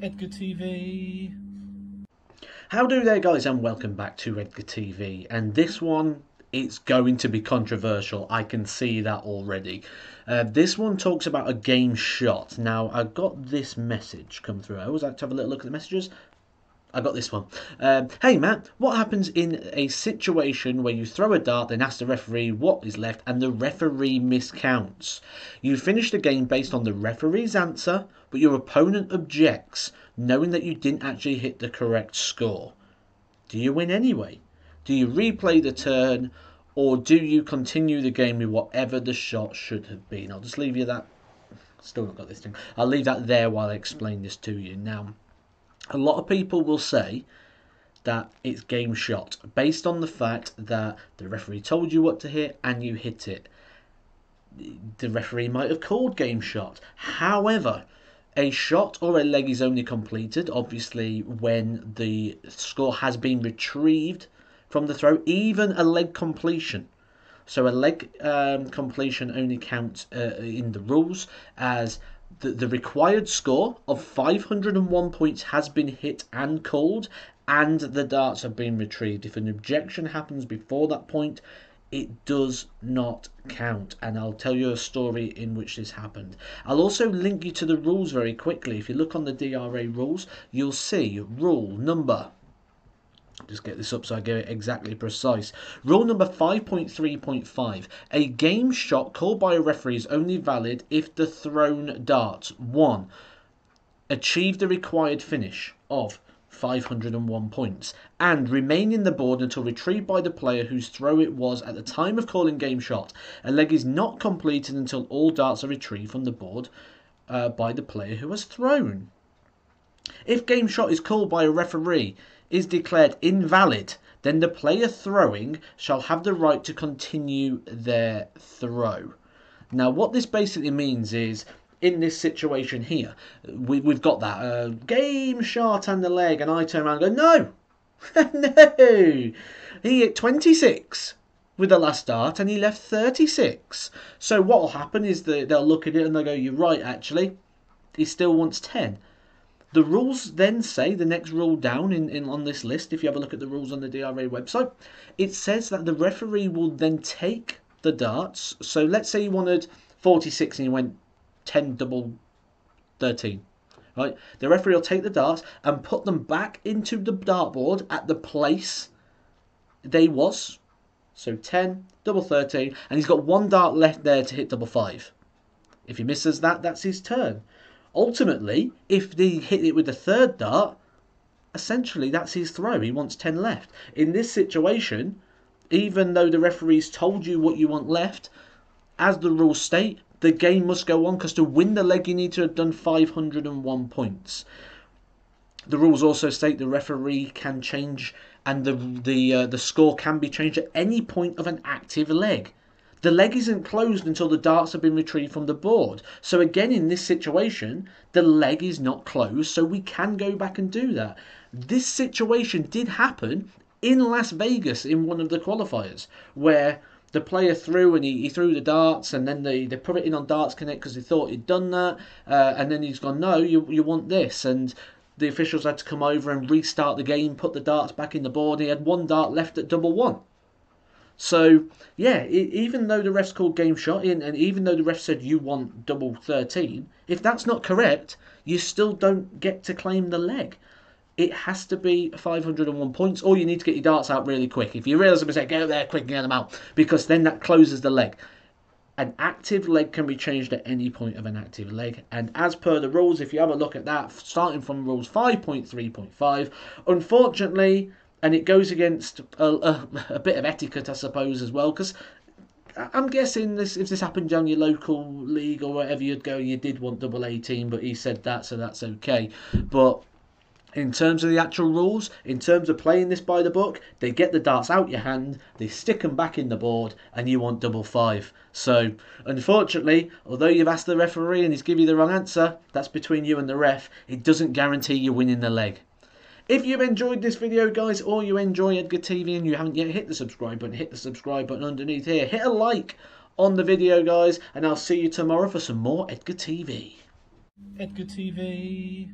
Edgar TV. How do there, guys, and welcome back to Edgar TV. And this one, it's going to be controversial. I can see that already. Uh, this one talks about a game shot. Now, I got this message come through. I always like to have a little look at the messages. I got this one. Um, hey Matt, what happens in a situation where you throw a dart, then ask the referee what is left, and the referee miscounts? You finish the game based on the referee's answer, but your opponent objects, knowing that you didn't actually hit the correct score. Do you win anyway? Do you replay the turn, or do you continue the game with whatever the shot should have been? I'll just leave you that. Still not got this thing. I'll leave that there while I explain this to you now a lot of people will say that it's game shot based on the fact that the referee told you what to hit and you hit it. The referee might have called game shot. However, a shot or a leg is only completed, obviously, when the score has been retrieved from the throw, even a leg completion. So a leg um, completion only counts uh, in the rules as the, the required score of 501 points has been hit and called, and the darts have been retrieved. If an objection happens before that point, it does not count. And I'll tell you a story in which this happened. I'll also link you to the rules very quickly. If you look on the DRA rules, you'll see rule number just get this up so I get it exactly precise. Rule number 5.3.5. A game shot called by a referee is only valid if the thrown dart 1. Achieve the required finish of 501 points and remain in the board until retrieved by the player whose throw it was at the time of calling game shot. A leg is not completed until all darts are retrieved from the board uh, by the player who has thrown. If game shot is called by a referee, is declared invalid, then the player throwing shall have the right to continue their throw. Now, what this basically means is in this situation here, we, have got that uh, game shot and the leg, and I turn around and go, no, no, he hit 26 with the last dart and he left 36. So what will happen is that they'll look at it and they'll go, you're right, actually, he still wants 10. The rules then say, the next rule down in, in on this list, if you have a look at the rules on the DRA website, it says that the referee will then take the darts. So let's say you wanted 46 and you went 10 double 13. Right? The referee will take the darts and put them back into the dartboard at the place they was. So 10, double 13, and he's got one dart left there to hit double 5. If he misses that, that's his turn. Ultimately, if they hit it with the third dart, essentially that's his throw. He wants 10 left. In this situation, even though the referee's told you what you want left, as the rules state, the game must go on because to win the leg you need to have done 501 points. The rules also state the referee can change and the the uh, the score can be changed at any point of an active leg. The leg isn't closed until the darts have been retrieved from the board. So again, in this situation, the leg is not closed, so we can go back and do that. This situation did happen in Las Vegas in one of the qualifiers, where the player threw and he, he threw the darts and then they, they put it in on Darts Connect because they thought he'd done that uh, and then he's gone no you, you want this and the officials had to come over and restart the game put the darts back in the board he had one dart left at double one so yeah, it, even though the refs called game shot in, and even though the ref said you want double thirteen, if that's not correct, you still don't get to claim the leg. It has to be 501 points, or you need to get your darts out really quick. If you realise a mistake, get out there quick and get them out, because then that closes the leg. An active leg can be changed at any point of an active leg, and as per the rules, if you have a look at that, starting from rules 5.3.5, unfortunately, and it goes against a, a, a bit of etiquette, I suppose, as well, because I'm guessing this if this happened on your local league or wherever you'd go, you did want double 18, but he said that, so that's okay. But in terms of the actual rules, in terms of playing this by the book, they get the darts out your hand, they stick them back in the board, and you want double five. So, unfortunately, although you've asked the referee and he's give you the wrong answer, that's between you and the ref. It doesn't guarantee you winning the leg. If you've enjoyed this video, guys, or you enjoy Edgar TV and you haven't yet hit the subscribe button, hit the subscribe button underneath here. Hit a like on the video, guys, and I'll see you tomorrow for some more Edgar TV. Edgar TV.